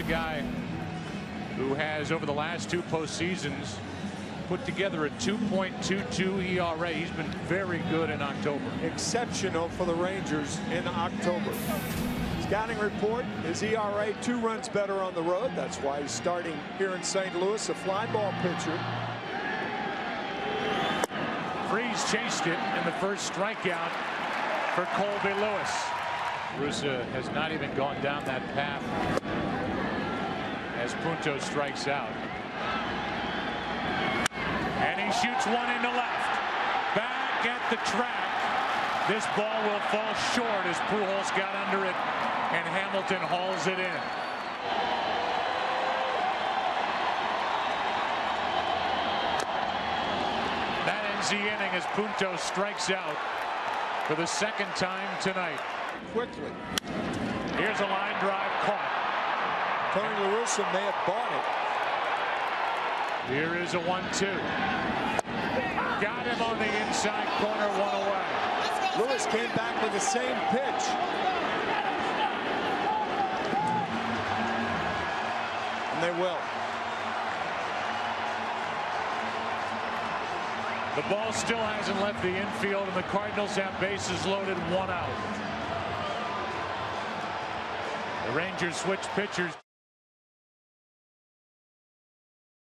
a guy who has, over the last two postseasons, put together a 2.22 ERA. He's been very good in October. Exceptional for the Rangers in October. Scouting report, his ERA two runs better on the road. That's why he's starting here in St. Louis, a fly ball pitcher. Freese chased it in the first strikeout for Colby Lewis. Russa has not even gone down that path as Punto strikes out. And he shoots one into left. Back at the track. This ball will fall short as Pujols got under it and Hamilton hauls it in. That ends the inning as Punto strikes out for the second time tonight. Quickly. Here's a line drive. Tony Russa may have bought it. Here is a one-two. Got him on the inside corner, one away. Lewis came back with the same pitch. And they will. The ball still hasn't left the infield, and the Cardinals have bases loaded, one out. The Rangers switch pitchers.